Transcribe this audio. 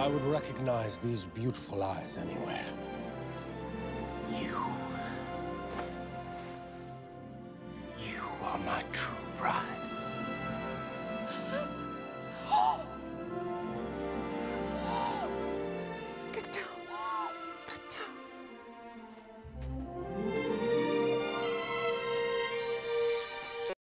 I would recognize these beautiful eyes anywhere. You. You are my true bride. Get down.